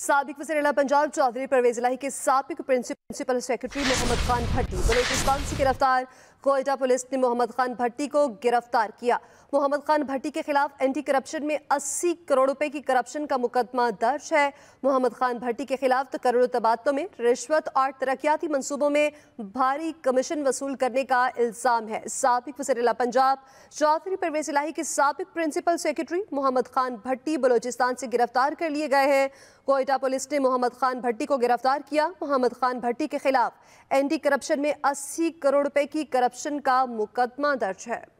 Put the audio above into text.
सबक वज़ीर पंजाब चौधरी परवेज लाही के सबक प्रिंसिपल सेक्रेटरी मोहम्मद खान भट्टी। बलोचिस्तान से गिरफ़्तार कोयटा पुलिस ने मोहम्मद खान भट्टी को गिरफ़्तार किया। मोहम्मद खान भट्टी के खिलाफ एंटी करप्शन में 80 करोड़ रुपए की करप्शन का मुकदमा दर्ज है। मोहम्मद खान भट्टी के खिलाफ तो करोड़ों तबादलों में रिश्वत और तरक्याती मंसूबों में भारी कमीशन वसूल करने का इल्ज़ाम है। सबक वज़ीर पंजाब, चौधरी परवेज इलाही के सबक प्रिंसिपल सेक्रेटरी मोहम्मद खान भट्टी बलोचिस्तान से गिरफ़्तार कर लिए गए हैं। कोयटा पुलिस ने मोहम्मद खान भट्टी को गिरफ़्तार किया। मोहम्मद खान भट्टी के खिलाफ एंटी करप्शन में 80 करोड़ रुपए की करप्शन का मुकदमा दर्ज है।